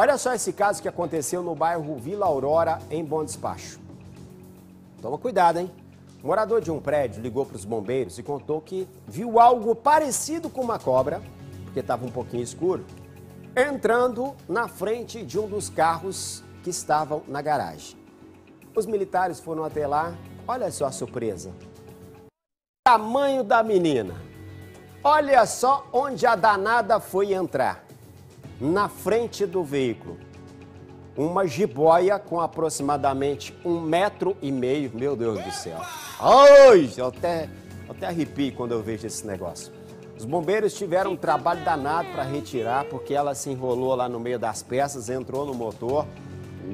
Olha só esse caso que aconteceu no bairro Vila Aurora, em Bom Despacho. Toma cuidado, hein? Um morador de um prédio ligou para os bombeiros e contou que viu algo parecido com uma cobra, porque estava um pouquinho escuro, entrando na frente de um dos carros que estavam na garagem. Os militares foram até lá, olha só a surpresa. Tamanho da menina. Olha só onde a danada foi entrar. Na frente do veículo. Uma jiboia com aproximadamente um metro e meio. Meu Deus do céu. Ai, eu até, até arrepio quando eu vejo esse negócio. Os bombeiros tiveram um trabalho danado para retirar, porque ela se enrolou lá no meio das peças, entrou no motor.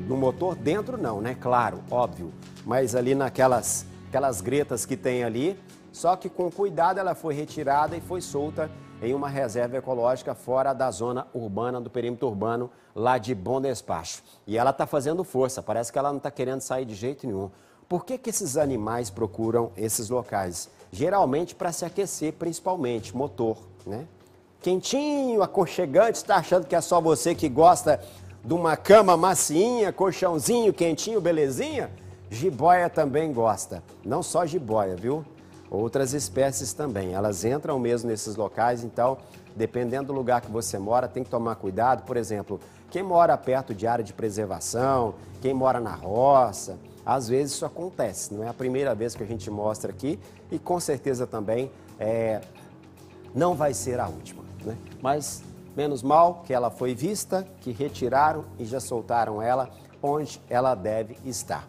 No motor dentro não, né? Claro, óbvio. Mas ali naquelas aquelas gretas que tem ali. Só que com cuidado ela foi retirada e foi solta em uma reserva ecológica fora da zona urbana, do perímetro urbano, lá de Bom Despacho. E ela está fazendo força, parece que ela não está querendo sair de jeito nenhum. Por que, que esses animais procuram esses locais? Geralmente para se aquecer, principalmente, motor, né? Quentinho, aconchegante, está achando que é só você que gosta de uma cama macinha, colchãozinho, quentinho, belezinha? Jiboia também gosta. Não só jiboia, viu? Outras espécies também. Elas entram mesmo nesses locais, então, dependendo do lugar que você mora, tem que tomar cuidado. Por exemplo, quem mora perto de área de preservação, quem mora na roça, às vezes isso acontece. Não é a primeira vez que a gente mostra aqui e com certeza também é, não vai ser a última. Né? Mas menos mal que ela foi vista, que retiraram e já soltaram ela onde ela deve estar.